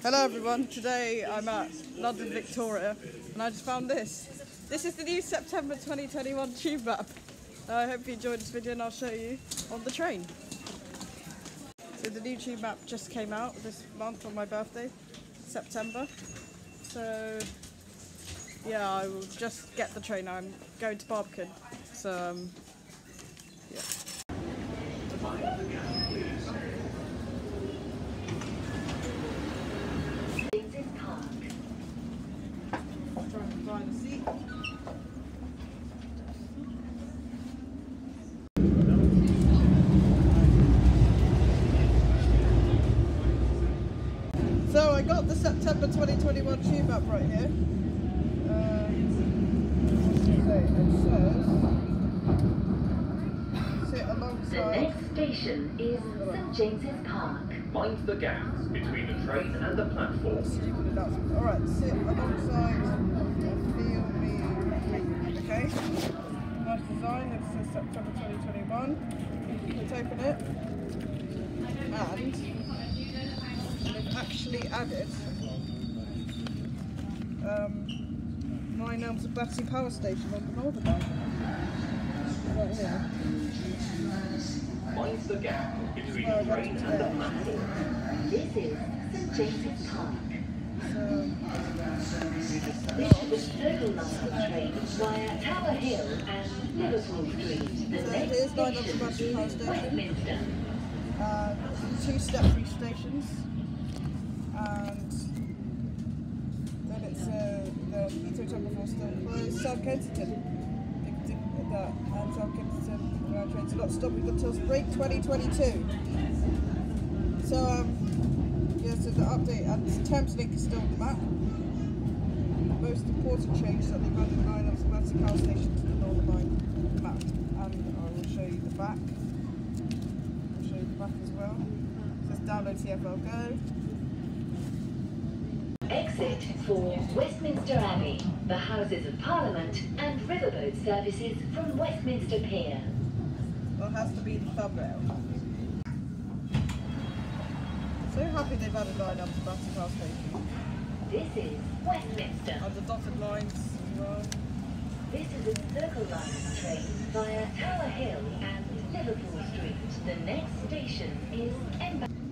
Hello everyone, today I'm at London Victoria and I just found this. This is the new September 2021 tube map. I hope you enjoyed this video and I'll show you on the train. So the new tube map just came out this month on my birthday, September. So yeah, I will just get the train. I'm going to Barbican. So um, yeah. Find a seat. So I got the September 2021 tube map right here. Uh, what's it say? It says sit The next station is St James's Park. Mind the gaps between the train and the platform. All right, sit alongside. Feel me. Okay. Nice design. It says September 2021. Let's open it. And they've actually added um, Nine Elms and Battersea Power Station on the Northern Line. Right here. Mind the gap between the train and the platform. This is St James's Park. This is the Circle Line train via Tower Hill and Liverpool Street. The So next here's Nine Elms station Battersea is Station. Westminster. uh, two step-free stations, and then it's uh, the Heathrow Terminal 4 still closed. South Kensington, big that, and trains are not stopping until spring 2022. So um, yeah, so the update and Thameslink is still on the map. Most important change that they've added of the Battersea Power Station to the Northern Line map, and I will show you the back. I'll show you the back as well. It says download TFL Go. Exit for Westminster Abbey, the Houses of Parliament, and riverboat services from Westminster Pier. Well, it has to be the thumbnail. So happy they've added line up to Battersea Power Station. This is Westminster. And the dotted lines as well. This is a Circle Line train via Tower Hill and Liverpool Street. The next station is Emba.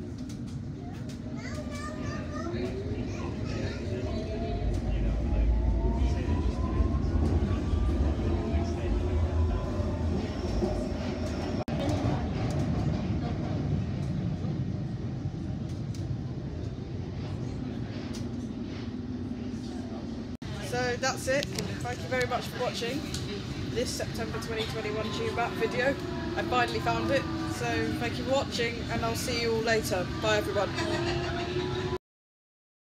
That's it. Thank you very much for watching this September 2021 tube map video. I finally found it. So thank you for watching and I'll see you all later. Bye everyone.